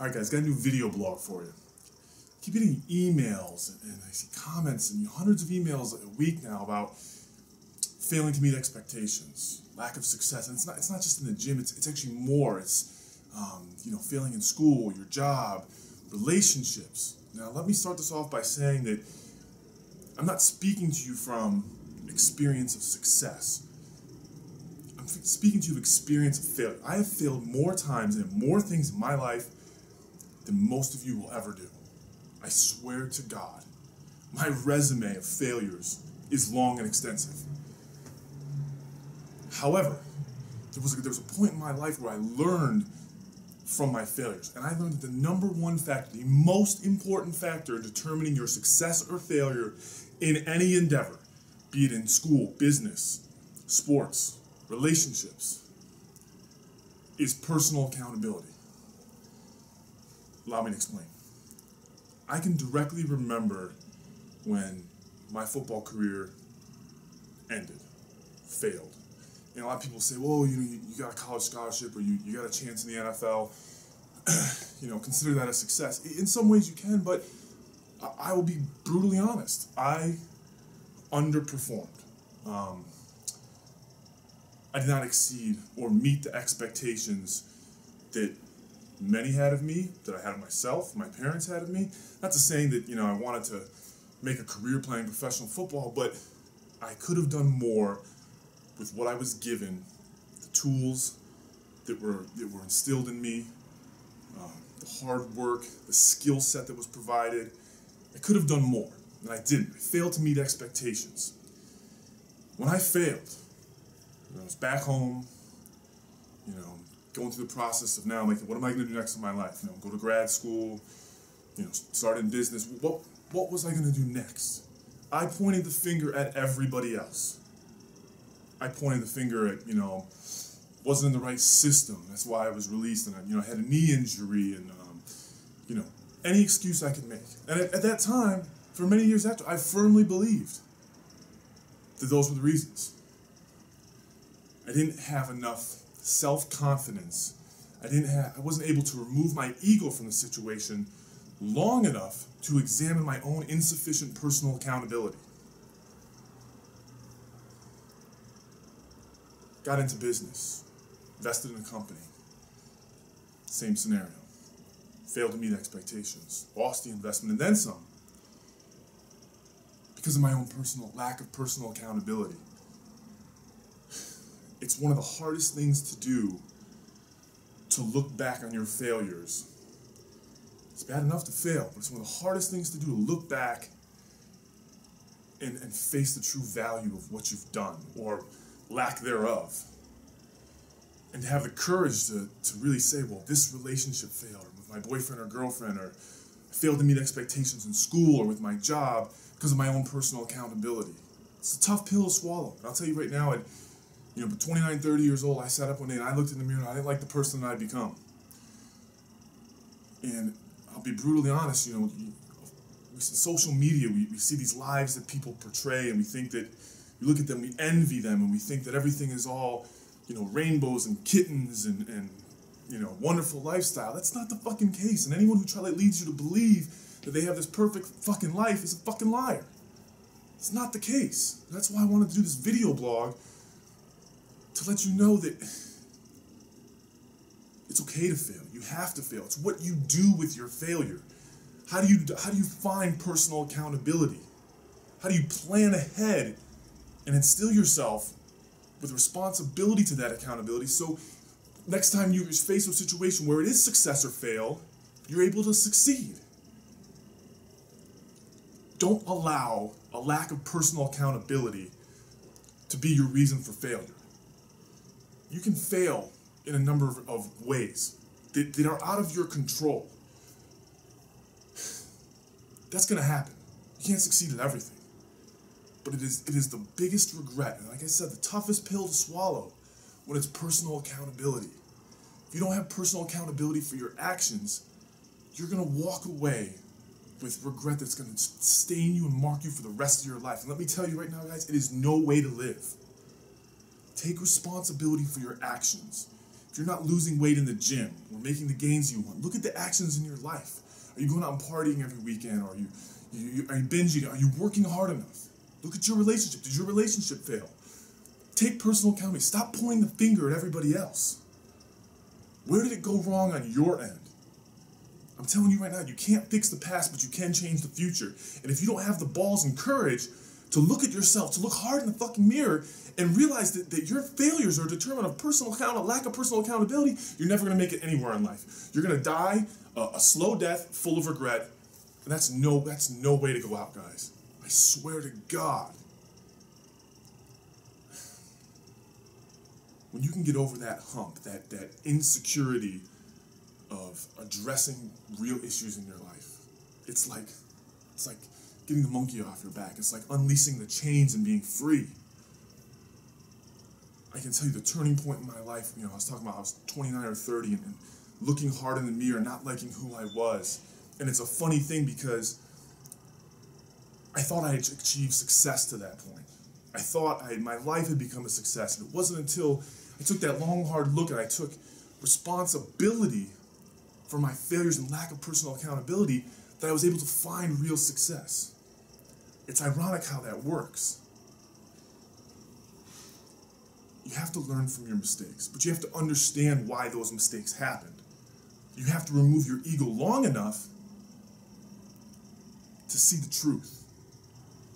All right, guys, got a new video blog for you. I keep getting emails and I see comments and hundreds of emails a week now about failing to meet expectations, lack of success, and it's not it's not just in the gym. It's it's actually more. It's um, you know failing in school, your job, relationships. Now, let me start this off by saying that I'm not speaking to you from experience of success. I'm speaking to you of experience of failure. I have failed more times and more things in my life than most of you will ever do. I swear to God, my resume of failures is long and extensive. However, there was a, there was a point in my life where I learned from my failures, and I learned that the number one factor, the most important factor in determining your success or failure in any endeavor, be it in school, business, sports, relationships, is personal accountability. Allow me to explain. I can directly remember when my football career ended, failed. And a lot of people say, well, you know, you, got a college scholarship or you, you got a chance in the NFL. you know, consider that a success. In some ways you can, but I, I will be brutally honest. I underperformed. Um, I did not exceed or meet the expectations that many had of me, that I had of myself, my parents had of me. Not to saying that, you know, I wanted to make a career playing professional football, but I could have done more with what I was given, the tools that were that were instilled in me, uh, the hard work, the skill set that was provided. I could have done more, and I didn't. I failed to meet expectations. When I failed, I was back home, you know, going through the process of now, like, what am I going to do next in my life? You know, go to grad school, you know, start in business. What what was I going to do next? I pointed the finger at everybody else. I pointed the finger at, you know, wasn't in the right system. That's why I was released, and I, you know, I had a knee injury, and um, you know, any excuse I could make. And at, at that time, for many years after, I firmly believed that those were the reasons. I didn't have enough self-confidence. I didn't have I wasn't able to remove my ego from the situation long enough to examine my own insufficient personal accountability. Got into business, invested in a company. Same scenario. Failed to meet expectations, lost the investment, and then some. Because of my own personal lack of personal accountability. It's one of the hardest things to do to look back on your failures. It's bad enough to fail, but it's one of the hardest things to do to look back and, and face the true value of what you've done or lack thereof. And to have the courage to, to really say, well, this relationship failed, with my boyfriend or girlfriend, or I failed to meet expectations in school or with my job because of my own personal accountability. It's a tough pill to swallow. And I'll tell you right now, at you know, but 29, 30 years old, I sat up one day and I looked in the mirror and I didn't like the person that I'd become. And I'll be brutally honest, you know, social media, we, we see these lives that people portray and we think that we look at them, we envy them, and we think that everything is all, you know, rainbows and kittens and, and you know, wonderful lifestyle. That's not the fucking case. And anyone who try to leads you to believe that they have this perfect fucking life is a fucking liar. It's not the case. That's why I wanted to do this video blog to let you know that it's okay to fail. You have to fail. It's what you do with your failure. How do you how do you find personal accountability? How do you plan ahead and instill yourself with responsibility to that accountability so next time you're faced with a situation where it is success or fail, you're able to succeed. Don't allow a lack of personal accountability to be your reason for failure. You can fail in a number of, of ways that, that are out of your control. That's going to happen. You can't succeed at everything but it is it is the biggest regret. And like I said, the toughest pill to swallow when it's personal accountability. If you don't have personal accountability for your actions, you're gonna walk away with regret that's gonna stain you and mark you for the rest of your life. And let me tell you right now, guys, it is no way to live. Take responsibility for your actions. if you're not losing weight in the gym or making the gains you want, look at the actions in your life. Are you going out and partying every weekend? Are you, you, are you binging? Are you working hard enough? Look at your relationship. Did your relationship fail? Take personal accountability. Stop pointing the finger at everybody else. Where did it go wrong on your end? I'm telling you right now, you can't fix the past, but you can change the future. And if you don't have the balls and courage to look at yourself, to look hard in the fucking mirror and realize that, that your failures are determined of personal account, a lack of personal accountability, you're never gonna make it anywhere in life. You're gonna die a, a slow death full of regret. And that's no that's no way to go out, guys. I swear to God. When you can get over that hump, that that insecurity of addressing real issues in your life. It's like it's like getting the monkey off your back. It's like unleashing the chains and being free. I can tell you the turning point in my life, you know, I was talking about I was 29 or 30 and, and looking hard in the mirror, not liking who I was. And it's a funny thing because I thought I had achieved success to that point. I thought I, my life had become a success. And it wasn't until I took that long, hard look and I took responsibility for my failures and lack of personal accountability that I was able to find real success. It's ironic how that works. You have to learn from your mistakes, but you have to understand why those mistakes happened. You have to remove your ego long enough to see the truth.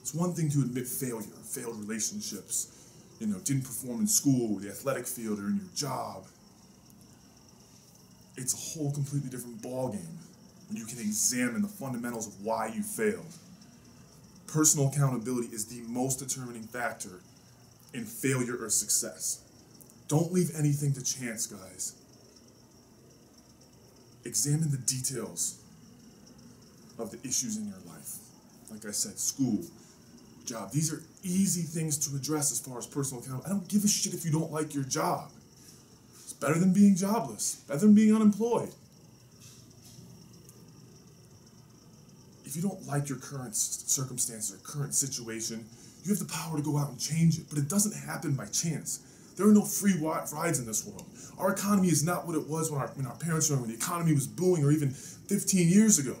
It's one thing to admit failure, failed relationships, you know, didn't perform in school, the athletic field, or in your job it's a whole completely different ballgame when you can examine the fundamentals of why you failed. Personal accountability is the most determining factor in failure or success. Don't leave anything to chance, guys. Examine the details of the issues in your life. Like I said, school, job. These are easy things to address as far as personal accountability. I don't give a shit if you don't like your job. It's better than being jobless, better than being unemployed. If you don't like your current circumstances or current situation, you have the power to go out and change it, but it doesn't happen by chance. There are no free rides in this world. Our economy is not what it was when our, when our parents were, when the economy was booming, or even 15 years ago.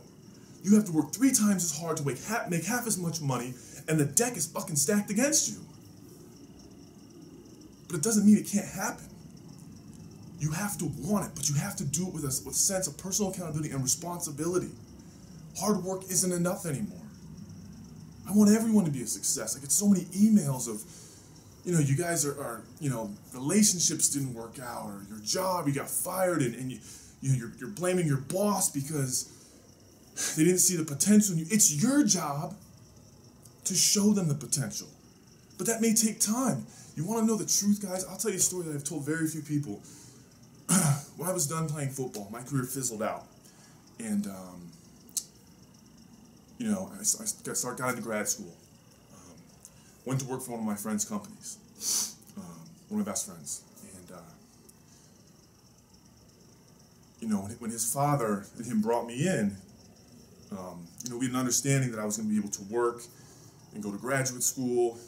You have to work three times as hard to make half, make half as much money, and the deck is fucking stacked against you. But it doesn't mean it can't happen. You have to want it, but you have to do it with a, with a sense of personal accountability and responsibility. Hard work isn't enough anymore. I want everyone to be a success. I get so many emails of, you know, you guys are, are you know, relationships didn't work out, or your job, you got fired, and, and you, you know, you're, you're blaming your boss because they didn't see the potential in you. It's your job to show them the potential. But that may take time. You want to know the truth, guys? I'll tell you a story that I've told very few people. when I was done playing football, my career fizzled out, and um, you know, I, I started, got into grad school. Um, went to work for one of my friends' companies, um, one of my best friends, and uh, you know, when, his father and him brought me in, um, you know, we had an understanding that I was going to be able to work and go to graduate school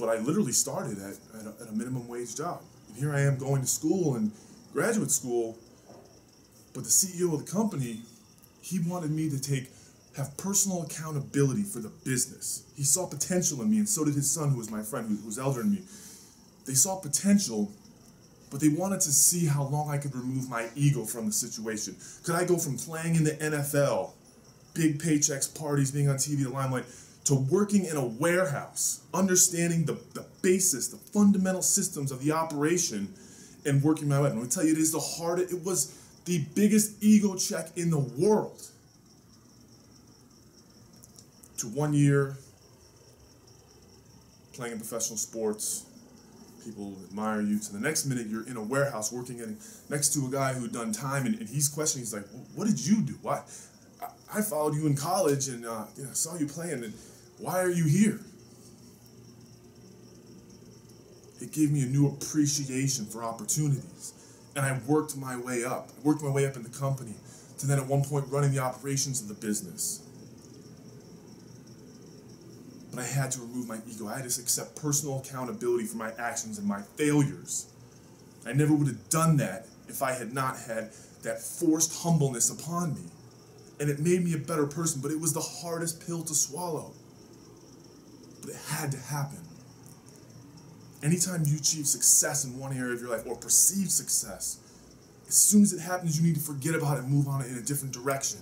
But I literally started at, at a, at a minimum wage job. And here I am going to school and graduate school. But the CEO of the company, he wanted me to take have personal accountability for the business. He saw potential in me, and so did his son, who was my friend, who, was elder than me. They saw potential, but they wanted to see how long I could remove my ego from the situation. Could I go from playing in the NFL, big paychecks, parties, being on TV, the limelight, to working in a warehouse, understanding the, the basis, the fundamental systems of the operation, and working my way. Going to tell you, it is the hardest, it was the biggest ego check in the world. To one year playing in professional sports, people admire you. To the next minute, you're in a warehouse working in, next to a guy who'd done time, and, and he's questioning. He's like, "What did you do? Why? I, I followed you in college, and uh, you know, saw you playing, and why are you here? It gave me a new appreciation for opportunities. And I worked my way up. I worked my way up in the company to then at one point running the operations of the business. but I had to remove my ego. I had to accept personal accountability for my actions and my failures. I never would have done that if I had not had that forced humbleness upon me. And it made me a better person, but it was the hardest pill to swallow. But it had to happen. Anytime you achieve success in one area of your life or perceive success, as soon as it happens, you need to forget about it and move on in a different direction.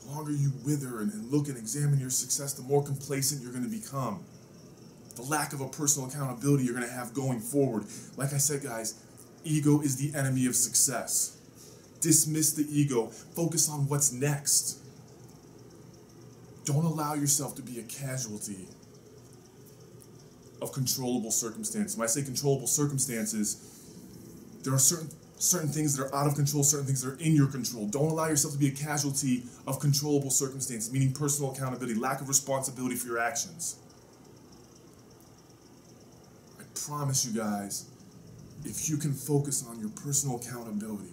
The longer you wither and, and look and examine your success, the more complacent you're going to become. The lack of a personal accountability you're going to have going forward. Like I said, guys, ego is the enemy of success. Dismiss the ego, focus on what's next. Don't allow yourself to be a casualty of controllable circumstances. When I say controllable circumstances, there are certain certain things that are out of control, certain things that are in your control. Don't allow yourself to be a casualty of controllable circumstances, meaning personal accountability, lack of responsibility for your actions. I promise you guys, if you can focus on your personal accountability,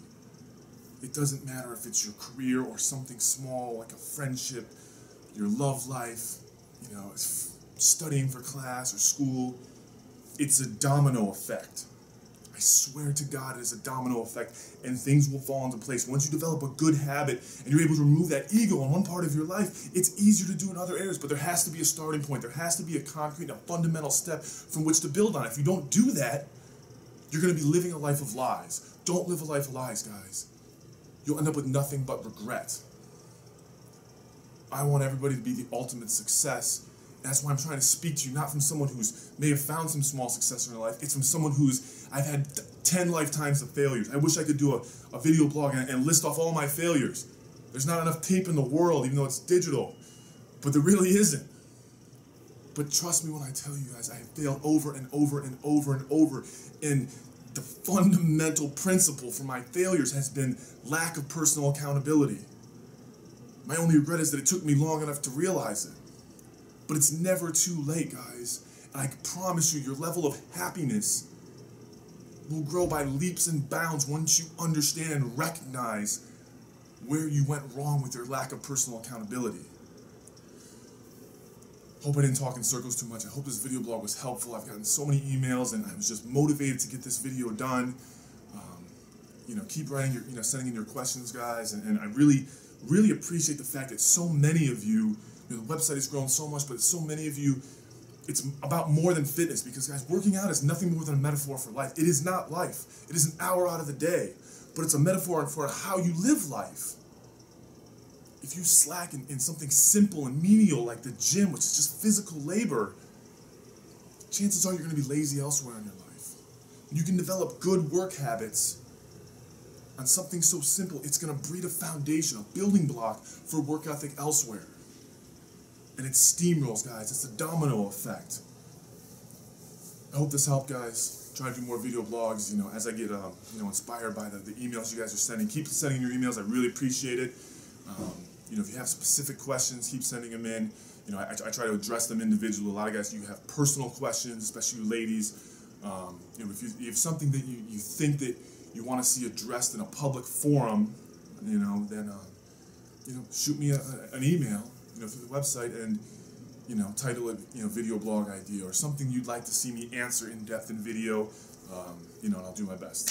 it doesn't matter if it's your career or something small like a friendship, your love life, you know, studying for class or school. It's a domino effect. I swear to God, it is a domino effect, and things will fall into place. Once you develop a good habit and you're able to remove that ego in one part of your life, it's easier to do in other areas. But there has to be a starting point. There has to be a concrete, a fundamental step from which to build on. If you don't do that, you're going to be living a life of lies. Don't live a life of lies, guys. You'll end up with nothing but regret. I want everybody to be the ultimate success that's why I'm trying to speak to you, not from someone who's may have found some small success in their life. It's from someone who's I've had 10 lifetimes of failures. I wish I could do a, a video blog and, and list off all my failures. There's not enough tape in the world, even though it's digital. But there really isn't. But trust me when I tell you guys, I have failed over and over and over and over. And the fundamental principle for my failures has been lack of personal accountability. My only regret is that it took me long enough to realize it. But it's never too late, guys. And I promise you, your level of happiness will grow by leaps and bounds once you understand and recognize where you went wrong with your lack of personal accountability. Hope I didn't talk in circles too much. I hope this video blog was helpful. I've gotten so many emails and I was just motivated to get this video done. Um, you know, keep writing your, you know, sending in your questions, guys. And, and I really, really appreciate the fact that so many of you you know, the website has grown so much, but so many of you, it's about more than fitness because, guys, working out is nothing more than a metaphor for life. It is not life, it is an hour out of the day, but it's a metaphor for how you live life. If you slack in, in something simple and menial like the gym, which is just physical labor, chances are you're going to be lazy elsewhere in your life. You can develop good work habits on something so simple, it's going to breed a foundation, a building block for work ethic elsewhere and it steamrolls, guys. It's a domino effect. I hope this helped, guys. Try to do more video blogs. You know, as I get um, you know inspired by the, the emails you guys are sending. Keep sending your emails. I really appreciate it. Um, you know, if you have specific questions, keep sending them in. You know, I, I try to address them individually. A lot of guys, you have personal questions, especially ladies. Um, you know, if you, if something that you, you think that you want to see addressed in a public forum, you know, then uh, you know, shoot me a, a, an email you know, through the website and, you know, title it, you know, video blog idea or something you'd like to see me answer in depth in video, um, you know, and I'll do my best.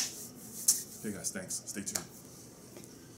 Okay, guys, thanks. Stay tuned.